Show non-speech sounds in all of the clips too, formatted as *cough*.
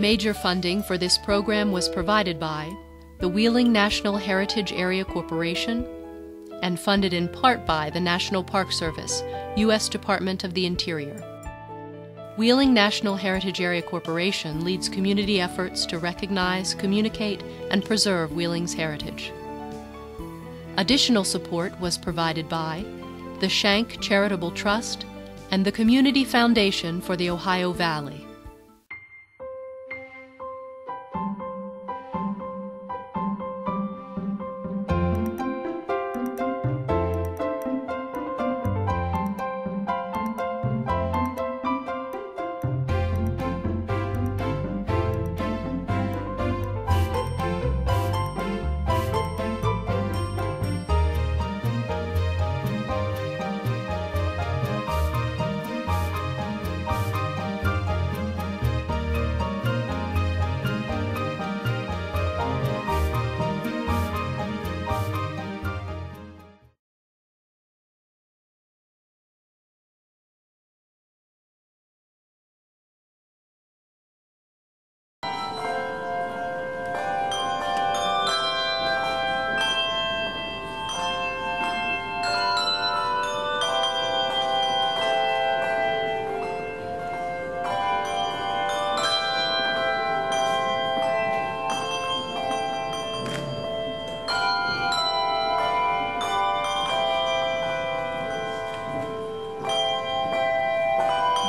Major funding for this program was provided by the Wheeling National Heritage Area Corporation and funded in part by the National Park Service, U.S. Department of the Interior. Wheeling National Heritage Area Corporation leads community efforts to recognize, communicate, and preserve Wheeling's heritage. Additional support was provided by the Schenk Charitable Trust and the Community Foundation for the Ohio Valley.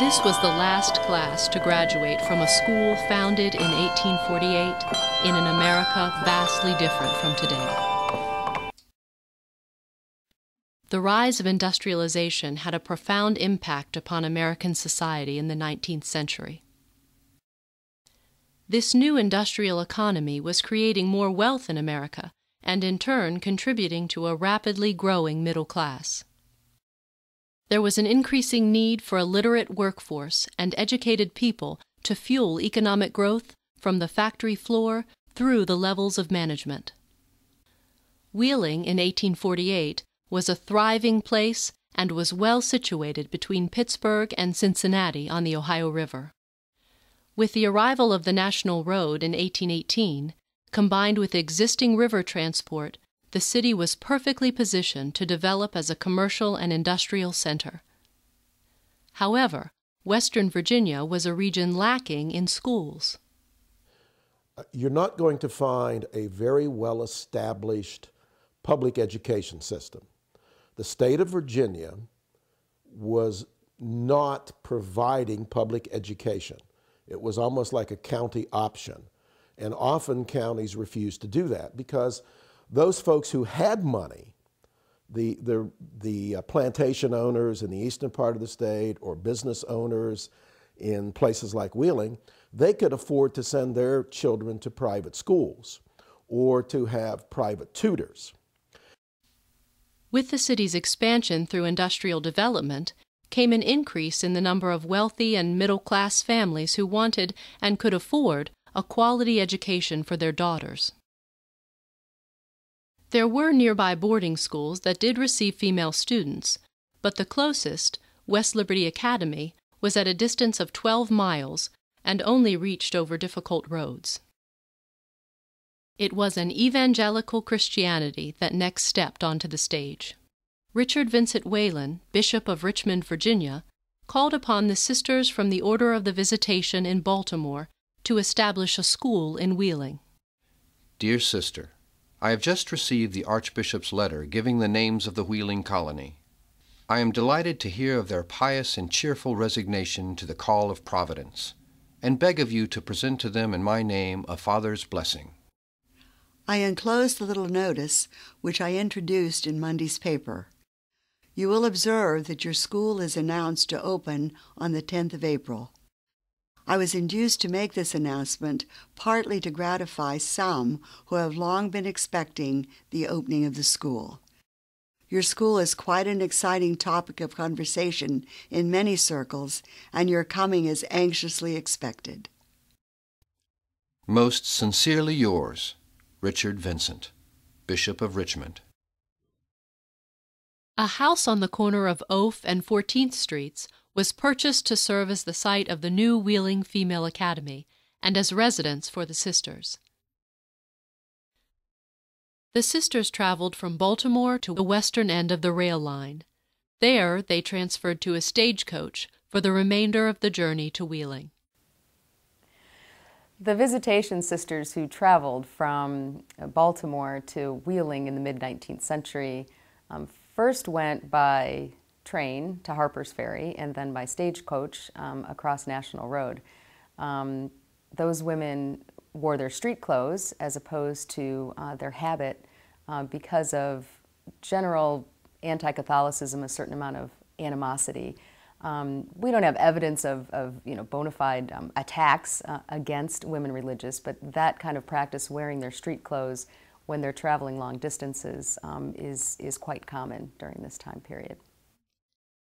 This was the last class to graduate from a school founded in 1848 in an America vastly different from today. The rise of industrialization had a profound impact upon American society in the 19th century. This new industrial economy was creating more wealth in America and in turn contributing to a rapidly growing middle class there was an increasing need for a literate workforce and educated people to fuel economic growth from the factory floor through the levels of management. Wheeling in 1848 was a thriving place and was well situated between Pittsburgh and Cincinnati on the Ohio River. With the arrival of the National Road in 1818, combined with existing river transport, the city was perfectly positioned to develop as a commercial and industrial center. However, Western Virginia was a region lacking in schools. Uh, you're not going to find a very well established public education system. The state of Virginia was not providing public education. It was almost like a county option. And often counties refused to do that because those folks who had money, the, the, the uh, plantation owners in the eastern part of the state or business owners in places like Wheeling, they could afford to send their children to private schools or to have private tutors. With the city's expansion through industrial development came an increase in the number of wealthy and middle class families who wanted and could afford a quality education for their daughters. There were nearby boarding schools that did receive female students, but the closest, West Liberty Academy, was at a distance of 12 miles and only reached over difficult roads. It was an evangelical Christianity that next stepped onto the stage. Richard Vincent Whelan, Bishop of Richmond, Virginia, called upon the sisters from the Order of the Visitation in Baltimore to establish a school in Wheeling. Dear Sister, I have just received the Archbishop's letter giving the names of the Wheeling colony. I am delighted to hear of their pious and cheerful resignation to the call of Providence, and beg of you to present to them in my name a Father's blessing. I enclose the little notice which I introduced in Monday's paper. You will observe that your school is announced to open on the 10th of April. I was induced to make this announcement partly to gratify some who have long been expecting the opening of the school. Your school is quite an exciting topic of conversation in many circles, and your coming is anxiously expected. Most sincerely yours, Richard Vincent, Bishop of Richmond. A house on the corner of Eoff and 14th Streets was purchased to serve as the site of the new Wheeling Female Academy and as residence for the sisters. The sisters traveled from Baltimore to the western end of the rail line. There they transferred to a stagecoach for the remainder of the journey to Wheeling. The visitation sisters who traveled from Baltimore to Wheeling in the mid 19th century um, first went by train to Harper's Ferry and then by stagecoach um, across National Road. Um, those women wore their street clothes as opposed to uh, their habit uh, because of general anti Catholicism, a certain amount of animosity. Um, we don't have evidence of, of you know, bona fide um, attacks uh, against women religious, but that kind of practice, wearing their street clothes when they're traveling long distances, um, is, is quite common during this time period.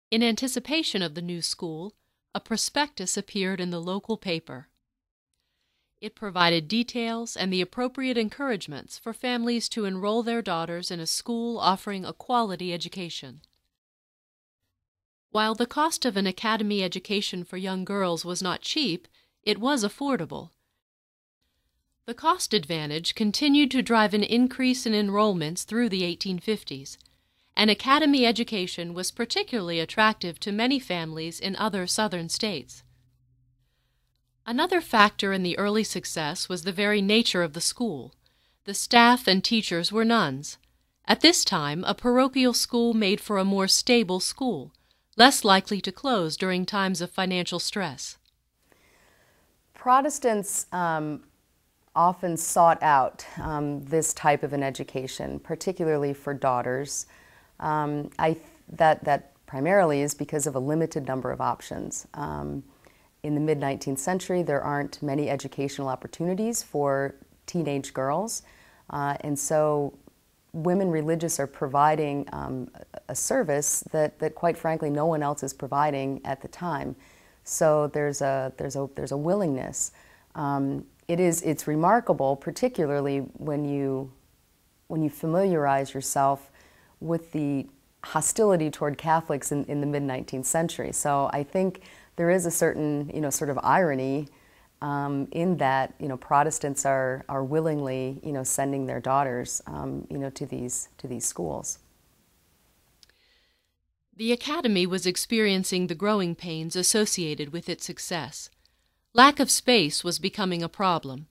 In anticipation of the new school, a prospectus appeared in the local paper. It provided details and the appropriate encouragements for families to enroll their daughters in a school offering a quality education. While the cost of an academy education for young girls was not cheap, it was affordable. The cost advantage continued to drive an increase in enrollments through the 1850s, and academy education was particularly attractive to many families in other southern states. Another factor in the early success was the very nature of the school. The staff and teachers were nuns. At this time, a parochial school made for a more stable school, less likely to close during times of financial stress. Protestants um, often sought out um, this type of an education, particularly for daughters. Um, I, that, that primarily is because of a limited number of options. Um, in the mid 19th century, there aren't many educational opportunities for teenage girls, uh, and so women religious are providing um, a service that, that, quite frankly, no one else is providing at the time. So there's a, there's a, there's a willingness. Um, it is, it's remarkable, particularly when you, when you familiarize yourself with the hostility toward Catholics in, in the mid 19th century. So I think there is a certain, you know, sort of irony um, in that, you know, Protestants are, are willingly, you know, sending their daughters, um, you know, to these, to these schools. The Academy was experiencing the growing pains associated with its success. Lack of space was becoming a problem.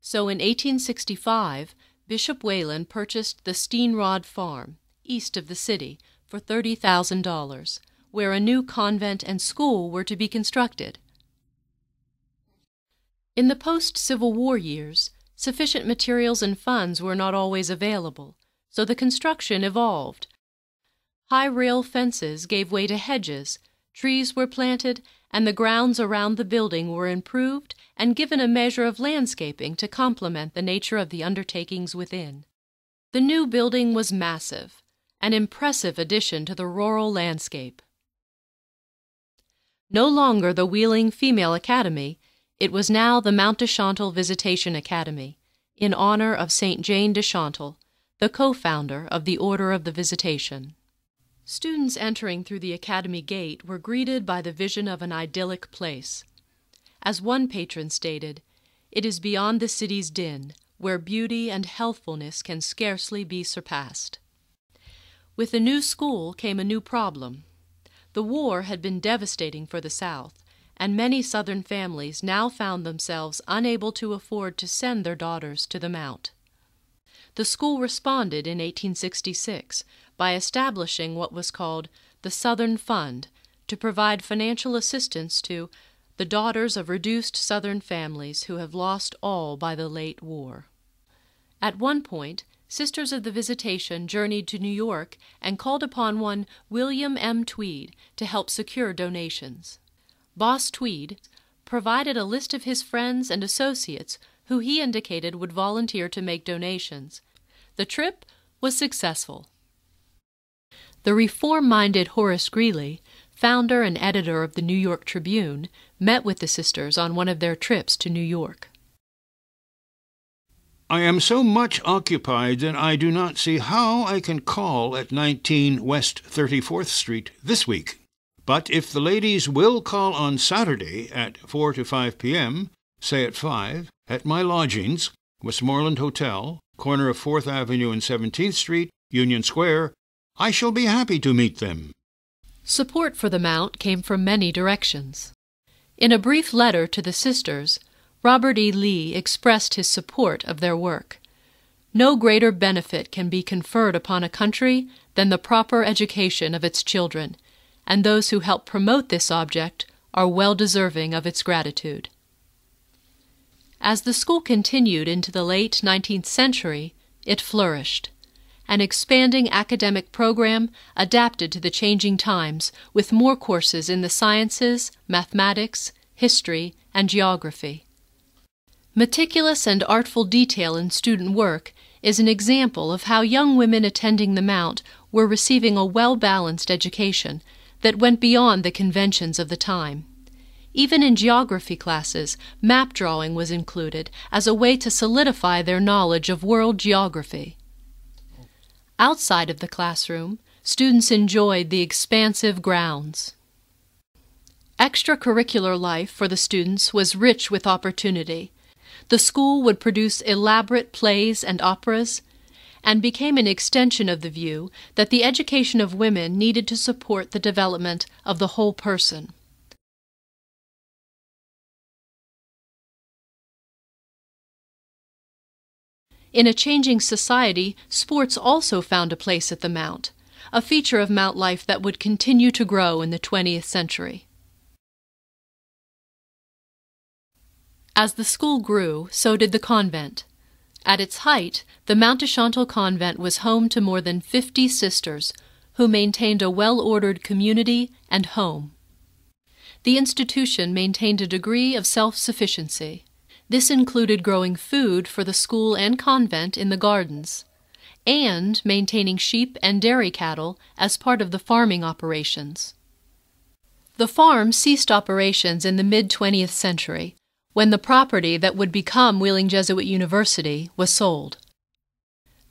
So in 1865, Bishop Whelan purchased the Steenrod Farm, east of the city, for $30,000 where a new convent and school were to be constructed. In the post Civil War years, sufficient materials and funds were not always available, so the construction evolved. High rail fences gave way to hedges, trees were planted, and the grounds around the building were improved and given a measure of landscaping to complement the nature of the undertakings within. The new building was massive, an impressive addition to the rural landscape. No longer the Wheeling Female Academy, it was now the Mount de Chantal Visitation Academy, in honor of St. Jane de Chantal, the co-founder of the Order of the Visitation. Students entering through the academy gate were greeted by the vision of an idyllic place. As one patron stated, it is beyond the city's din, where beauty and healthfulness can scarcely be surpassed. With the new school came a new problem the war had been devastating for the South, and many Southern families now found themselves unable to afford to send their daughters to the Mount. The school responded in 1866 by establishing what was called the Southern Fund to provide financial assistance to the daughters of reduced Southern families who have lost all by the late war. At one point, Sisters of the Visitation journeyed to New York and called upon one William M. Tweed to help secure donations. Boss Tweed provided a list of his friends and associates who he indicated would volunteer to make donations. The trip was successful. The reform minded Horace Greeley, founder and editor of the New York Tribune, met with the sisters on one of their trips to New York. I am so much occupied that I do not see how I can call at 19 West 34th Street this week. But if the ladies will call on Saturday at 4 to 5 p.m., say at 5, at my lodgings, Westmoreland Hotel, corner of 4th Avenue and 17th Street, Union Square, I shall be happy to meet them. Support for the Mount came from many directions. In a brief letter to the sisters, Robert E. Lee expressed his support of their work. No greater benefit can be conferred upon a country than the proper education of its children, and those who help promote this object are well deserving of its gratitude. As the school continued into the late 19th century, it flourished. An expanding academic program adapted to the changing times with more courses in the sciences, mathematics, history, and geography. Meticulous and artful detail in student work is an example of how young women attending the Mount were receiving a well balanced education that went beyond the conventions of the time. Even in geography classes, map drawing was included as a way to solidify their knowledge of world geography. Outside of the classroom, students enjoyed the expansive grounds. Extracurricular life for the students was rich with opportunity. The school would produce elaborate plays and operas, and became an extension of the view that the education of women needed to support the development of the whole person. In a changing society, sports also found a place at the Mount, a feature of Mount life that would continue to grow in the 20th century. As the school grew, so did the convent. At its height, the de convent was home to more than 50 sisters who maintained a well ordered community and home. The institution maintained a degree of self sufficiency. This included growing food for the school and convent in the gardens, and maintaining sheep and dairy cattle as part of the farming operations. The farm ceased operations in the mid 20th century when the property that would become Wheeling Jesuit University was sold.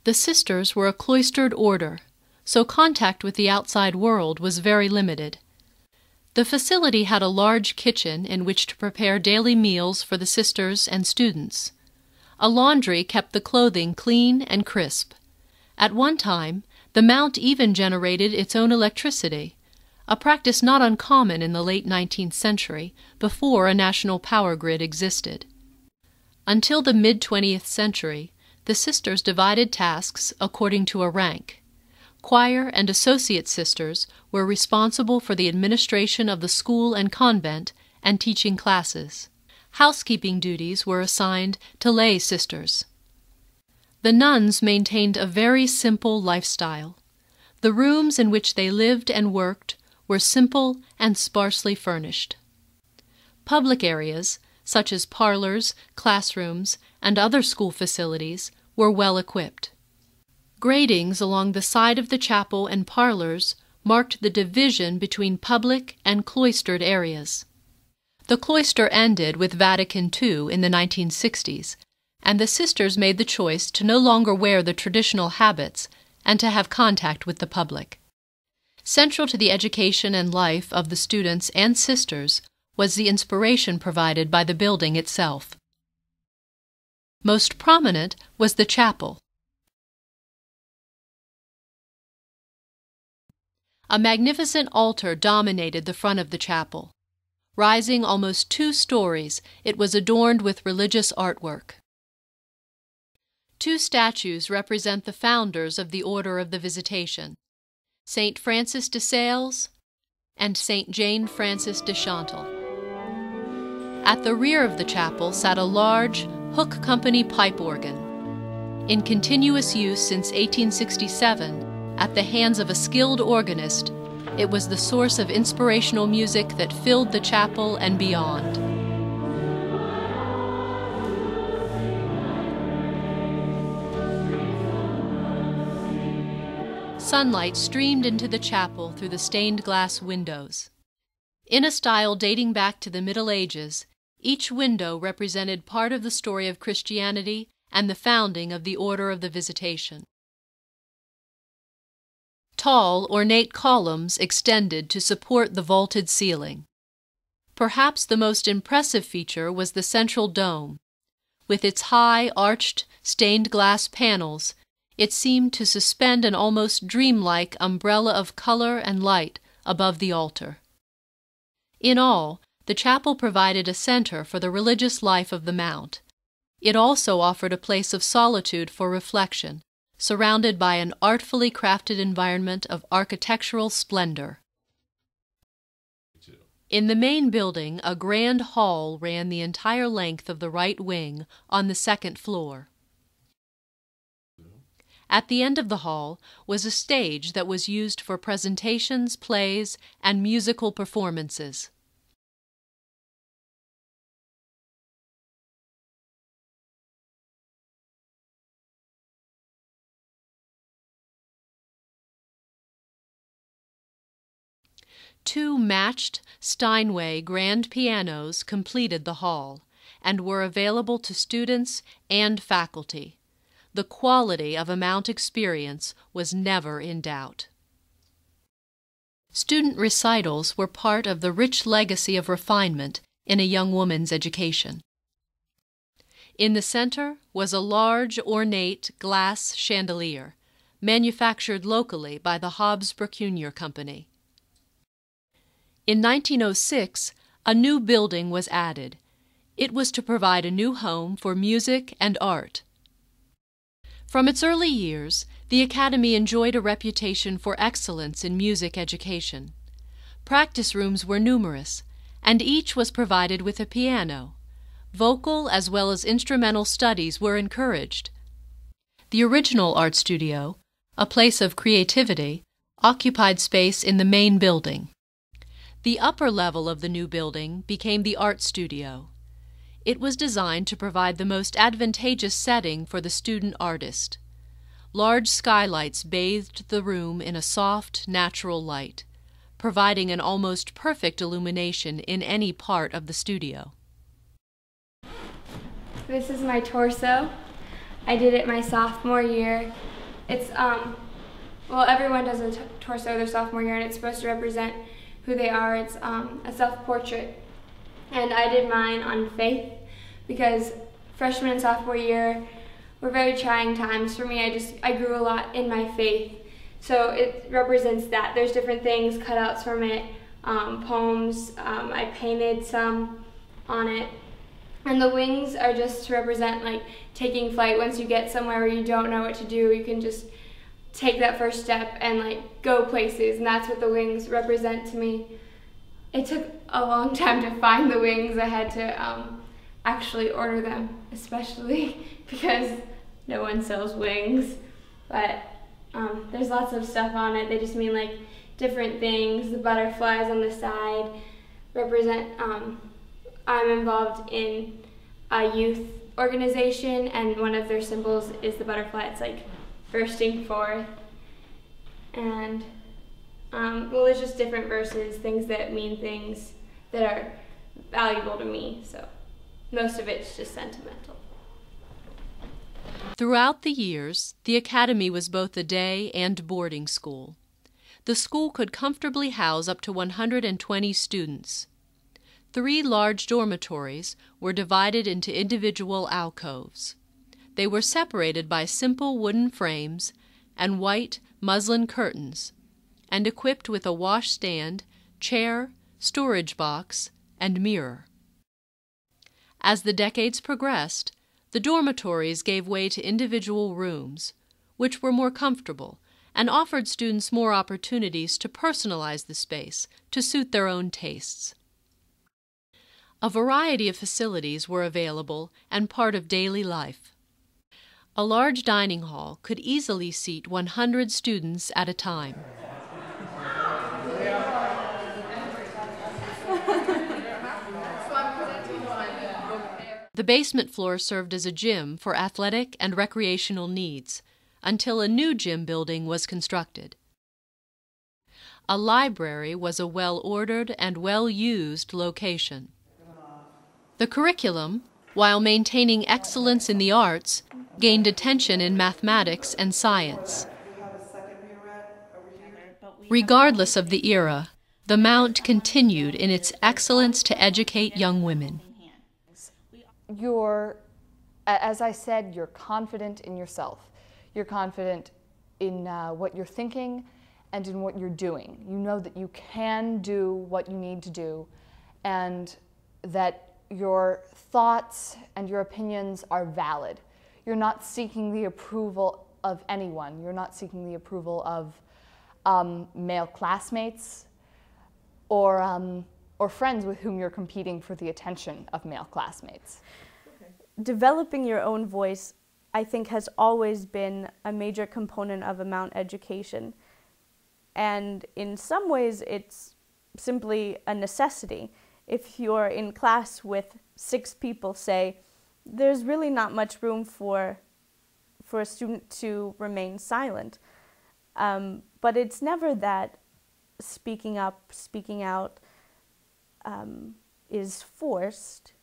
The sisters were a cloistered order, so contact with the outside world was very limited. The facility had a large kitchen in which to prepare daily meals for the sisters and students. A laundry kept the clothing clean and crisp. At one time, the Mount even generated its own electricity, a practice not uncommon in the late 19th century, before a national power grid existed. Until the mid 20th century, the sisters divided tasks according to a rank choir and associate sisters were responsible for the administration of the school and convent and teaching classes. Housekeeping duties were assigned to lay sisters. The nuns maintained a very simple lifestyle. The rooms in which they lived and worked were simple and sparsely furnished. Public areas, such as parlors, classrooms, and other school facilities, were well equipped. Gratings along the side of the chapel and parlors marked the division between public and cloistered areas. The cloister ended with Vatican II in the 1960s, and the sisters made the choice to no longer wear the traditional habits and to have contact with the public. Central to the education and life of the students and sisters was the inspiration provided by the building itself. Most prominent was the chapel, A magnificent altar dominated the front of the chapel. Rising almost two stories, it was adorned with religious artwork. Two statues represent the founders of the Order of the Visitation St. Francis de Sales and St. Jane Frances de Chantal. At the rear of the chapel sat a large Hook Company pipe organ. In continuous use since 1867, at the hands of a skilled organist, it was the source of inspirational music that filled the chapel and beyond. Sunlight streamed into the chapel through the stained glass windows. In a style dating back to the Middle Ages, each window represented part of the story of Christianity and the founding of the Order of the Visitation. Tall, ornate columns extended to support the vaulted ceiling. Perhaps the most impressive feature was the central dome. With its high, arched, stained glass panels, it seemed to suspend an almost dreamlike umbrella of color and light above the altar. In all, the chapel provided a center for the religious life of the Mount. It also offered a place of solitude for reflection, surrounded by an artfully crafted environment of architectural splendor. In the main building, a grand hall ran the entire length of the right wing on the second floor. At the end of the hall was a stage that was used for presentations, plays, and musical performances. Two matched Steinway grand pianos completed the hall, and were available to students and faculty. The quality of a Mount experience was never in doubt. Student recitals were part of the rich legacy of refinement in a young woman's education. In the center was a large, ornate glass chandelier, manufactured locally by the Hobbs Brockunier Company. In 1906, a new building was added. It was to provide a new home for music and art. From its early years, the Academy enjoyed a reputation for excellence in music education. Practice rooms were numerous, and each was provided with a piano. Vocal as well as instrumental studies were encouraged. The original art studio, a place of creativity, occupied space in the main building. The upper level of the new building became the art studio. It was designed to provide the most advantageous setting for the student artist. Large skylights bathed the room in a soft, natural light, providing an almost perfect illumination in any part of the studio. This is my torso. I did it my sophomore year. It's, um, well, everyone does a torso their sophomore year, and it's supposed to represent who they are. It's um, a self-portrait. And I did mine on faith because freshman and sophomore year were very trying times for me. I just, I grew a lot in my faith. So it represents that. There's different things, cutouts from it, um, poems. Um, I painted some on it. And the wings are just to represent like taking flight. Once you get somewhere where you don't know what to do, you can just take that first step and like go places and that's what the wings represent to me it took a long time to find the wings. I had to um, actually order them especially *laughs* because no one sells wings. But um, there's lots of stuff on it. They just mean like different things. The butterflies on the side represent um, i'm involved in a youth organization and one of their symbols is the butterfly. It's like bursting forth. And, um, well, it's just different verses, things that mean things that are valuable to me. So most of it's just sentimental. Throughout the years, the Academy was both a day and boarding school. The school could comfortably house up to 120 students. Three large dormitories were divided into individual alcoves. They were separated by simple wooden frames and white muslin curtains, and equipped with a washstand, chair, storage box, and mirror. As the decades progressed, the dormitories gave way to individual rooms, which were more comfortable and offered students more opportunities to personalize the space to suit their own tastes. A variety of facilities were available and part of daily life. A large dining hall could easily seat 100 students at a time. The basement floor served as a gym for athletic and recreational needs until a new gym building was constructed. A library was a well ordered and well used location. The curriculum, while maintaining excellence in the arts, gained attention in mathematics and science. Regardless of the era, the Mount continued in its excellence to educate young women. You're, as I said, you're confident in yourself. You're confident in uh, what you're thinking and in what you're doing. You know that you can do what you need to do and that your thoughts and your opinions are valid. You're not seeking the approval of anyone. You're not seeking the approval of um, male classmates or, um, or friends with whom you're competing for the attention of male classmates. Developing your own voice, I think, has always been a major component of a Mount education. And in some ways, it's simply a necessity. If you're in class with six people, say, there's really not much room for, for a student to remain silent. Um, but it's never that speaking up, speaking out um, is forced,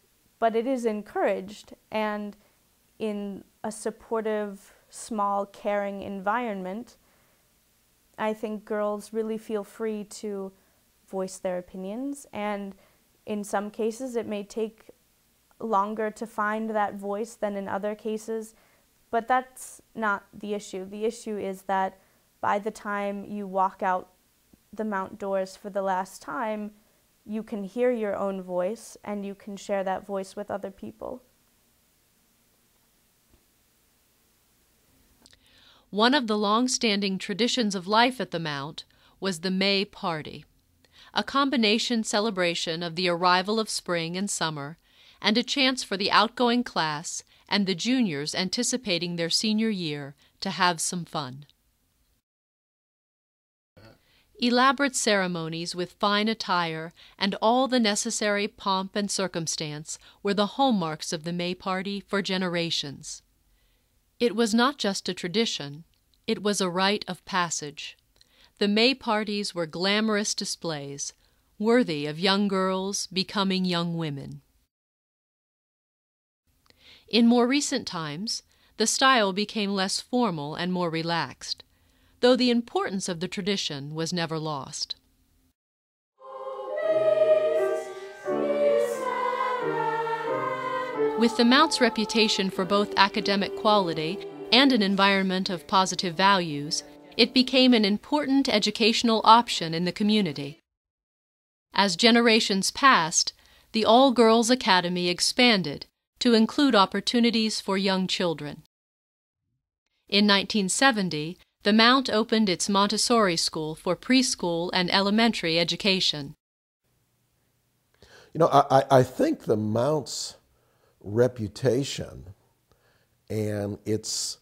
but it is encouraged. And in a supportive, small, caring environment, I think girls really feel free to voice their opinions. And in some cases, it may take longer to find that voice than in other cases, but that's not the issue. The issue is that by the time you walk out the Mount doors for the last time, you can hear your own voice and you can share that voice with other people. One of the long standing traditions of life at the Mount was the May Party, a combination celebration of the arrival of spring and summer, and a chance for the outgoing class and the juniors anticipating their senior year to have some fun. Elaborate ceremonies with fine attire and all the necessary pomp and circumstance were the hallmarks of the May party for generations. It was not just a tradition, it was a rite of passage. The May parties were glamorous displays, worthy of young girls becoming young women. In more recent times, the style became less formal and more relaxed though the importance of the tradition was never lost. With the Mount's reputation for both academic quality and an environment of positive values, it became an important educational option in the community. As generations passed, the All Girls Academy expanded to include opportunities for young children. In 1970, the Mount opened its Montessori school for preschool and elementary education. You know, I, I think the Mount's reputation and its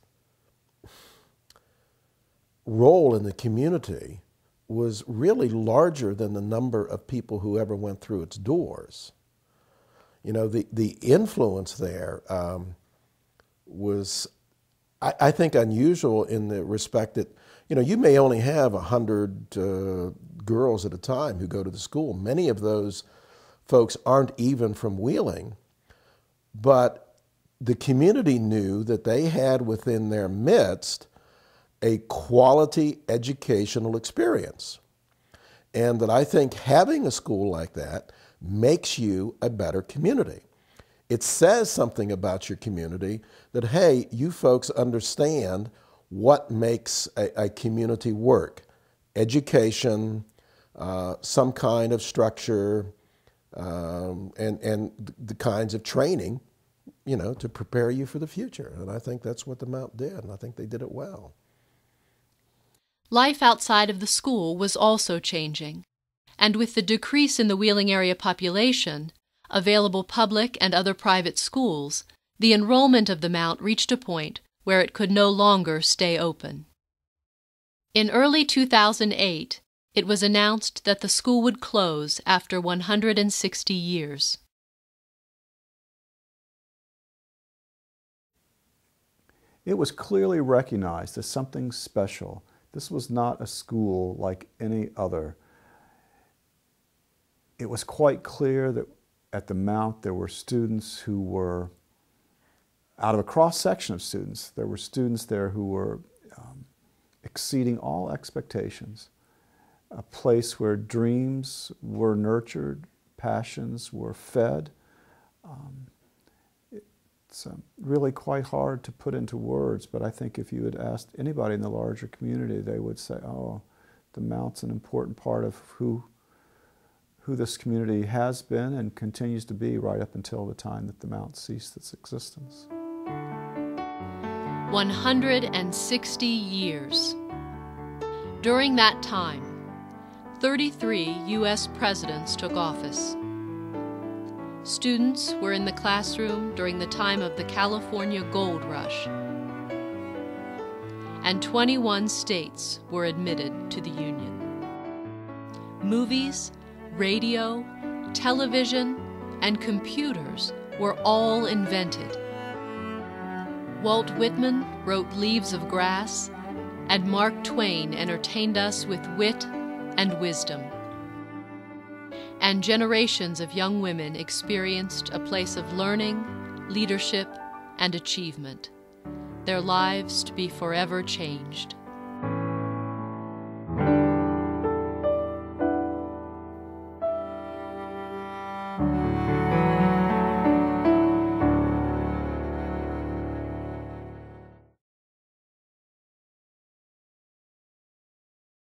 role in the community was really larger than the number of people who ever went through its doors. You know, the, the influence there um, was I, I, think unusual in the respect that you know you may only have hundred uh, girls at a time who go to the school. Many of those folks aren't even from Wheeling, but the community knew that they had within their midst a quality educational experience. And that I think having a school like that makes you a better community it says something about your community that, hey, you folks understand what makes a, a community work education, uh, some kind of structure, um, and, and the kinds of training, you know, to prepare you for the future. And I think that's what the Mount did, and I think they did it well. Life outside of the school was also changing, and with the decrease in the Wheeling area population, available public and other private schools, the enrollment of the Mount reached a point where it could no longer stay open. In early 2008, it was announced that the school would close after 160 years. It was clearly recognized as something special. This was not a school like any other. It was quite clear that at the Mount, there were students who were, out of a cross section of students, there were students there who were um, exceeding all expectations. a place where dreams were nurtured, passions were fed. Um, it's um, really quite hard to put into words, but I think if you had asked anybody in the larger community, they would say, oh, the Mount's an important part of who, who this community has been and continues to be right up until the time that the Mount ceased its existence. 160 years. During that time, 33 U.S. presidents took office. Students were in the classroom during the time of the California Gold Rush, and 21 states were admitted to the Union. Movies, radio, television, and computers were all invented. Walt Whitman wrote Leaves of Grass, and Mark Twain entertained us with wit and wisdom. And generations of young women experienced a place of learning, leadership, and achievement, their lives to be forever changed.